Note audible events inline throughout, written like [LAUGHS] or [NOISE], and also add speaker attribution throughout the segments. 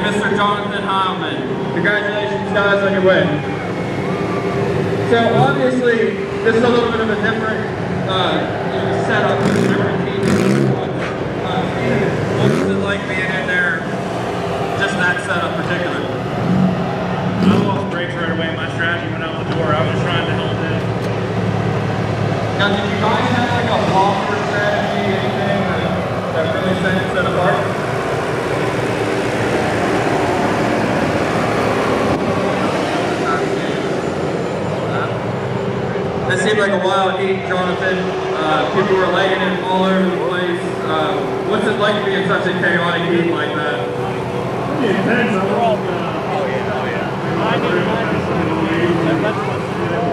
Speaker 1: and Mr. Jonathan Heilman. Congratulations guys on your win. So obviously, this is a little bit of a different uh, you know, setup for different teams. Uh, what was it like being in there, just that setup particular?
Speaker 2: I lost brakes right away. My strategy went out the door. I was trying to hold in.
Speaker 1: Now, did you guys have like a blocker strategy, anything that, that really set it set apart? It seemed like a wild heat, Jonathan. Uh, people were laying in all over the place. Uh, what's it like to be in such a chaotic heat like that?
Speaker 2: It depends on what. Oh yeah, oh yeah. I knew.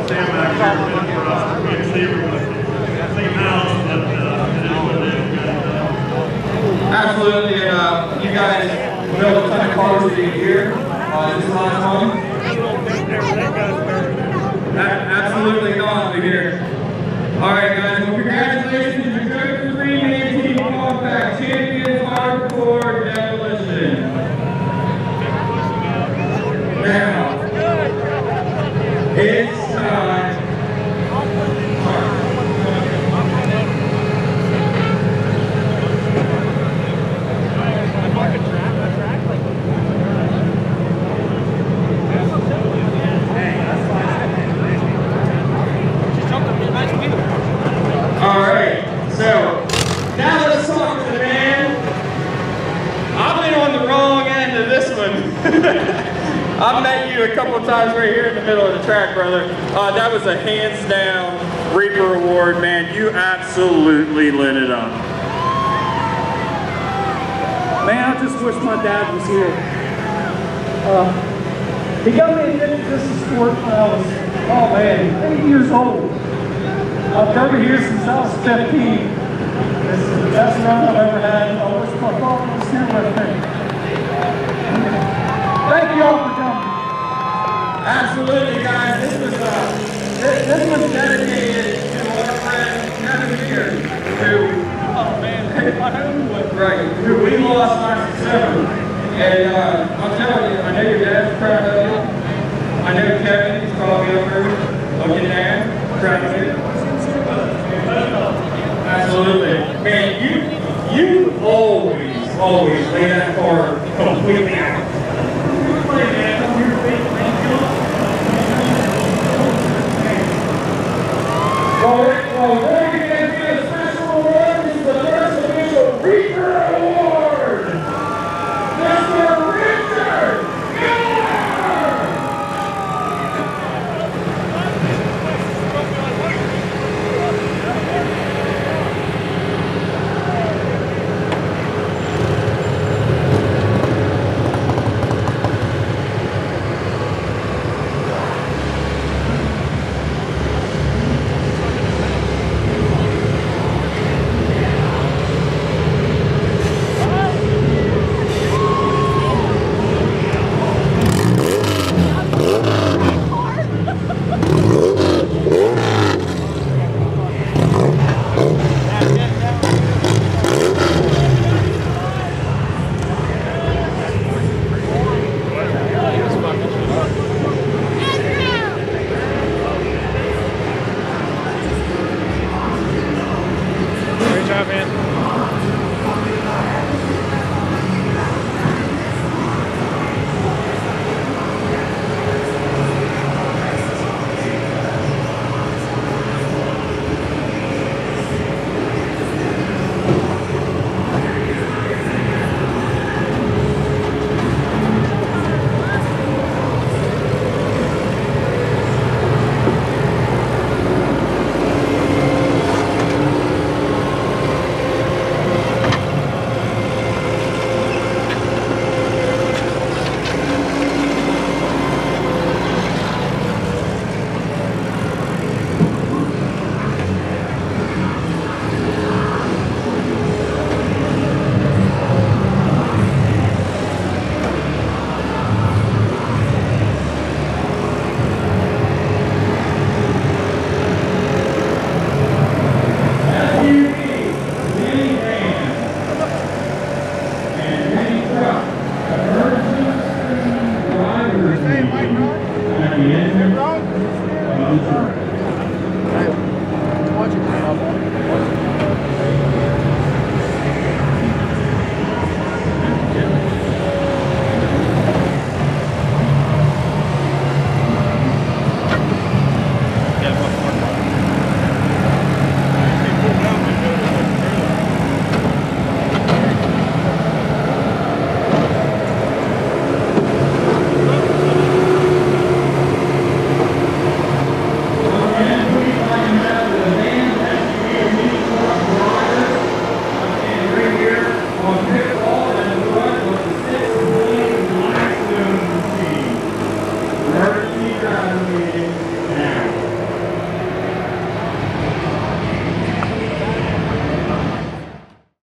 Speaker 2: Stand back here and for us. We can see everyone. Same house, but uh, it is what it is. Good.
Speaker 1: Absolutely, and uh, you guys built a ton of cars to here. Uh, this last time. A- Absolutely not, we here. All right, guys. Well, congratulations to the three man team compact champions hardcore demolition. Now, it's time. All right. So now let's talk to the man. I've been on the wrong end of this one. [LAUGHS] I've met you a couple of times right here in the middle of the track, brother. Uh, that was a hands down Reaper Award, man. You absolutely lit it up.
Speaker 3: Man, I just wish my dad was here. Uh, he got me addicted to this sport when I was, oh man, eight years old. I've come here since I was 15. This is the best run I've ever had. I wish my father was here. Thank you all for coming.
Speaker 1: Absolutely, guys. This was uh, this, this was dedicated to our friend Kevin Beard, who
Speaker 3: Oh man,
Speaker 1: right, who we lost last December. And uh, I'm telling you, I know your dad's proud of you. here.